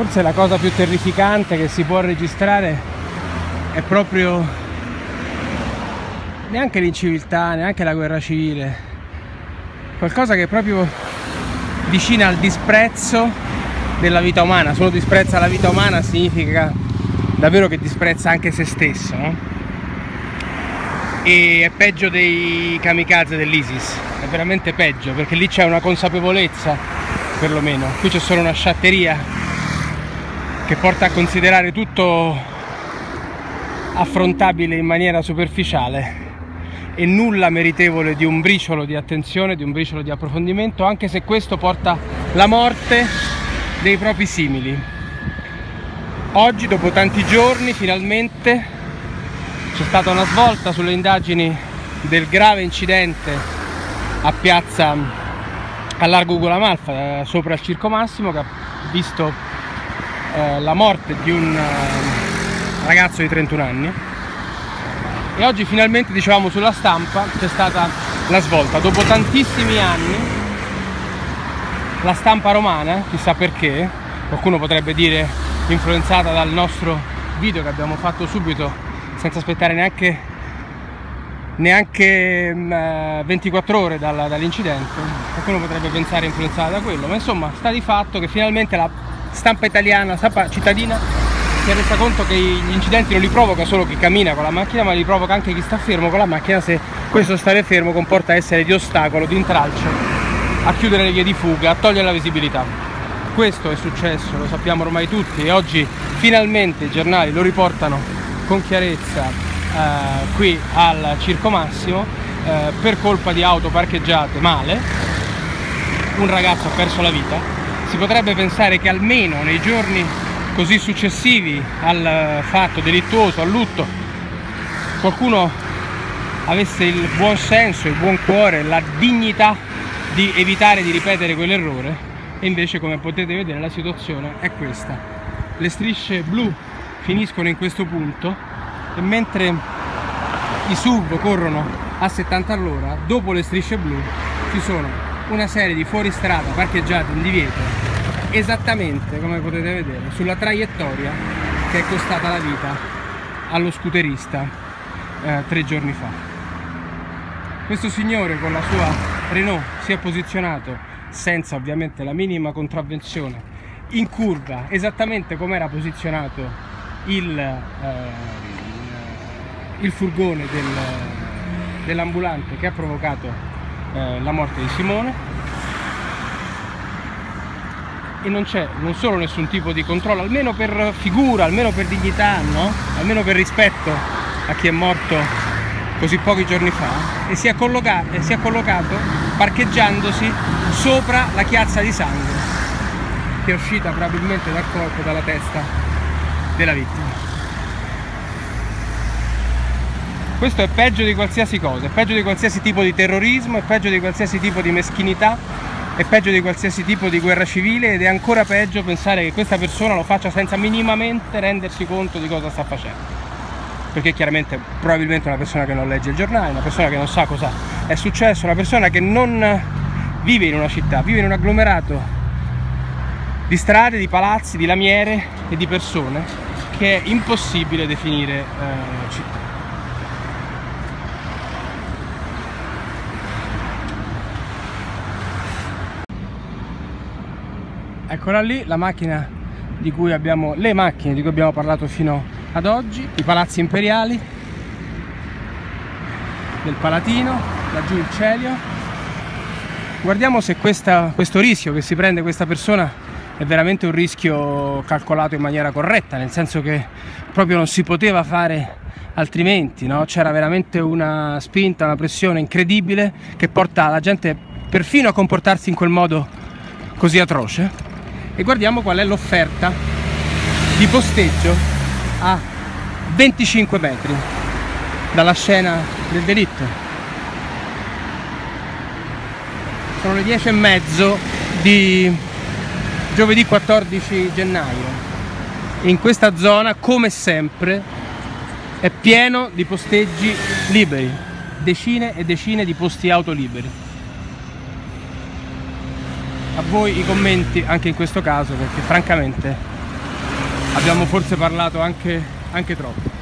Forse la cosa più terrificante che si può registrare è proprio neanche l'inciviltà, neanche la guerra civile, qualcosa che è proprio vicina al disprezzo della vita umana. Solo disprezza la vita umana significa davvero che disprezza anche se stesso, no? E è peggio dei kamikaze dell'ISIS, è veramente peggio perché lì c'è una consapevolezza, perlomeno. Qui c'è solo una sciatteria che porta a considerare tutto affrontabile in maniera superficiale e nulla meritevole di un briciolo di attenzione, di un briciolo di approfondimento, anche se questo porta la morte dei propri simili. Oggi, dopo tanti giorni, finalmente c'è stata una svolta sulle indagini del grave incidente a piazza a Largo Gulamalfa, sopra il Circo Massimo, che ha visto eh, la morte di un eh, ragazzo di 31 anni. E oggi finalmente dicevamo sulla stampa c'è stata la svolta. Dopo tantissimi anni la stampa romana chissà perché qualcuno potrebbe dire influenzata dal nostro video che abbiamo fatto subito senza aspettare neanche neanche mh, mm, 24 eh, ore dall'incidente qualcuno potrebbe pensare influenzata da quello. Ma insomma sta di fatto che finalmente la stampa italiana, stampa cittadina si è resa conto che gli incidenti non li provoca solo chi cammina con la macchina ma li provoca anche chi sta fermo con la macchina se questo stare fermo comporta essere di ostacolo, di intralcio a chiudere le vie di fuga, a togliere la visibilità. Questo è successo, lo sappiamo ormai tutti e oggi finalmente i giornali lo riportano con chiarezza eh, qui al Circo Massimo eh, per colpa di auto parcheggiate male un ragazzo ha perso la vita si potrebbe pensare che almeno nei giorni così successivi al fatto delittuoso, al lutto, qualcuno avesse il buon senso, il buon cuore, la dignità di evitare di ripetere quell'errore e invece come potete vedere la situazione è questa. Le strisce blu finiscono in questo punto e mentre i SUV corrono a 70 all'ora, dopo le strisce blu ci sono una serie di fuoristrada parcheggiati in divieto esattamente come potete vedere sulla traiettoria che è costata la vita allo scooterista eh, tre giorni fa. Questo signore con la sua Renault si è posizionato senza ovviamente la minima contravvenzione in curva esattamente come era posizionato il, eh, il furgone del, dell'ambulante che ha provocato eh, la morte di Simone e non c'è non solo nessun tipo di controllo, almeno per figura, almeno per dignità, no? almeno per rispetto a chi è morto così pochi giorni fa e si è e si è collocato parcheggiandosi sopra la chiazza di sangue che è uscita probabilmente dal corpo, dalla testa della vittima. Questo è peggio di qualsiasi cosa, è peggio di qualsiasi tipo di terrorismo, è peggio di qualsiasi tipo di meschinità, è peggio di qualsiasi tipo di guerra civile ed è ancora peggio pensare che questa persona lo faccia senza minimamente rendersi conto di cosa sta facendo. Perché chiaramente probabilmente una persona che non legge il giornale, una persona che non sa cosa è successo, una persona che non vive in una città, vive in un agglomerato di strade, di palazzi, di lamiere e di persone che è impossibile definire eh, città. Eccola lì la macchina di cui abbiamo le macchine di cui abbiamo parlato fino ad oggi i palazzi imperiali del Palatino laggiù il Celio guardiamo se questa, questo rischio che si prende questa persona è veramente un rischio calcolato in maniera corretta nel senso che proprio non si poteva fare altrimenti no? c'era veramente una spinta una pressione incredibile che porta la gente perfino a comportarsi in quel modo così atroce e guardiamo qual è l'offerta di posteggio a 25 metri dalla scena del delitto. Sono le 10 e mezzo di giovedì 14 gennaio. In questa zona come sempre è pieno di posteggi liberi. Decine e decine di posti auto liberi a voi i commenti anche in questo caso perché francamente abbiamo forse parlato anche, anche troppo.